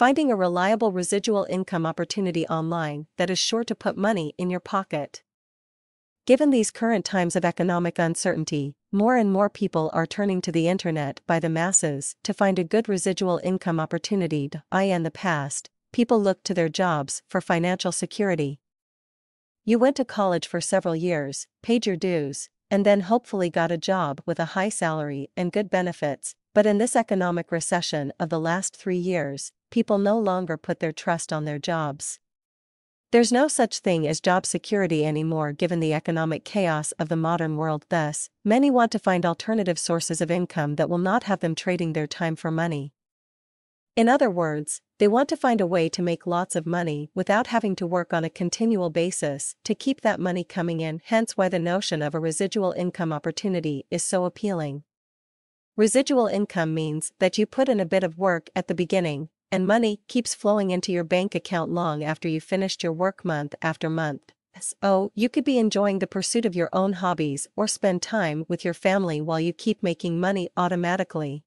Finding a reliable residual income opportunity online that is sure to put money in your pocket. Given these current times of economic uncertainty, more and more people are turning to the internet by the masses to find a good residual income opportunity. I in the past, people looked to their jobs for financial security. You went to college for several years, paid your dues, and then hopefully got a job with a high salary and good benefits, but in this economic recession of the last three years, people no longer put their trust on their jobs. There's no such thing as job security anymore given the economic chaos of the modern world. Thus, many want to find alternative sources of income that will not have them trading their time for money. In other words, they want to find a way to make lots of money without having to work on a continual basis to keep that money coming in, hence, why the notion of a residual income opportunity is so appealing. Residual income means that you put in a bit of work at the beginning, and money keeps flowing into your bank account long after you've finished your work month after month. So, you could be enjoying the pursuit of your own hobbies or spend time with your family while you keep making money automatically.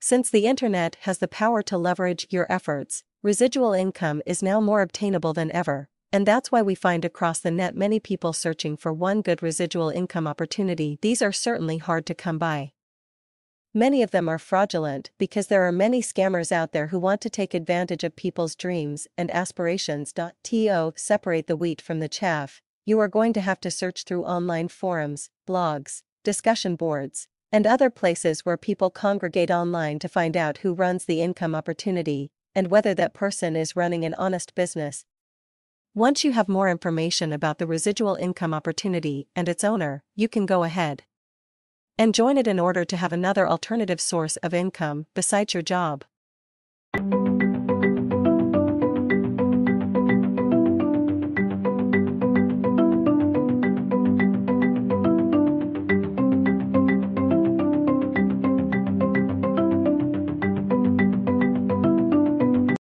Since the internet has the power to leverage your efforts, residual income is now more obtainable than ever, and that's why we find across the net many people searching for one good residual income opportunity. These are certainly hard to come by. Many of them are fraudulent because there are many scammers out there who want to take advantage of people's dreams and aspirations. To separate the wheat from the chaff, you are going to have to search through online forums, blogs, discussion boards, and other places where people congregate online to find out who runs the income opportunity and whether that person is running an honest business. Once you have more information about the residual income opportunity and its owner, you can go ahead and join it in order to have another alternative source of income besides your job.